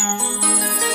Música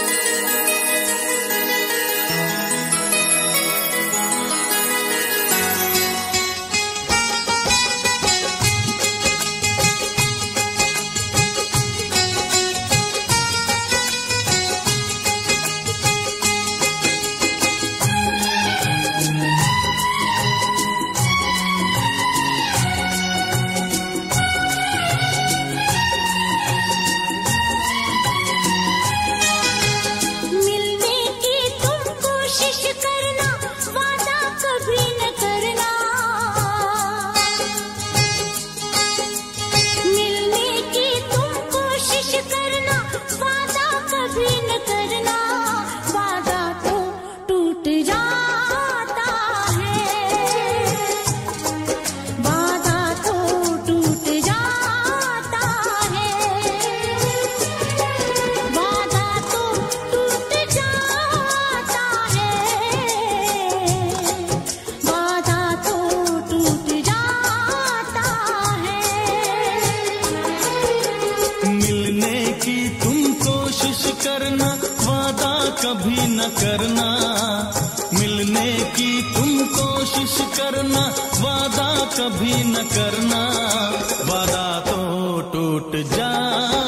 कोशिश करना वादा कभी न करना वादा तो टूट जा।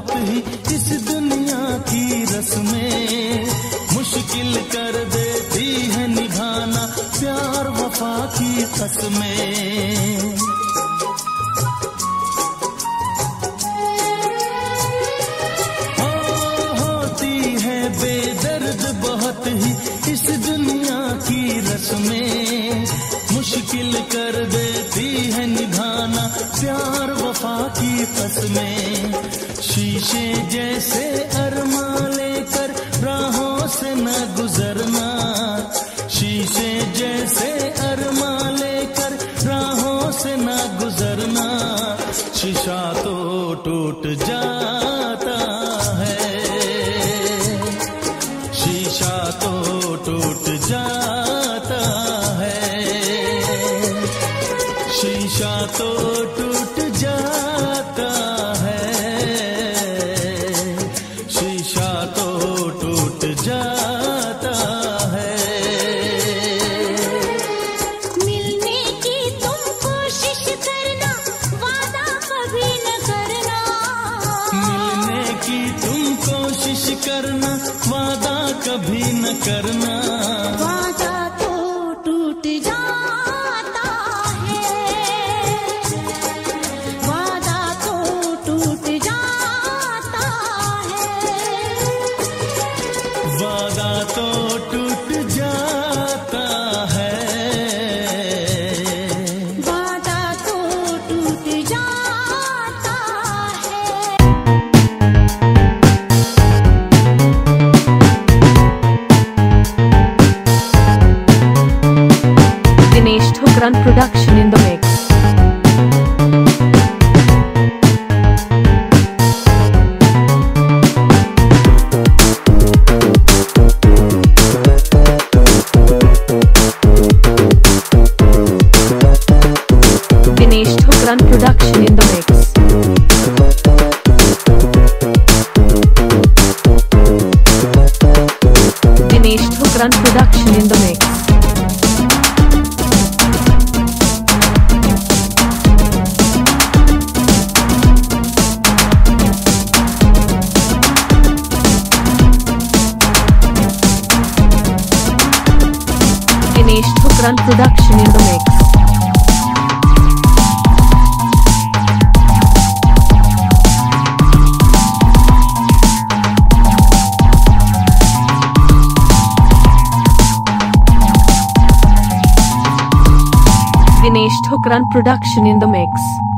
मौत ही इस दुनिया की रस्में। मुश्किल कर देती है निभाना प्यार वफा की कसमें। हो, हाँ, होती है बेदर्द बहुत ही इस दुनिया की रस्में। मुश्किल कर दे गुजर करना वादा कभी न करना। Production in the mix. Dinesh Thukran production in the mix. Dinesh production in the mix. Dinesh Thukran production in the mix. Dinesh Thukran production in the mix.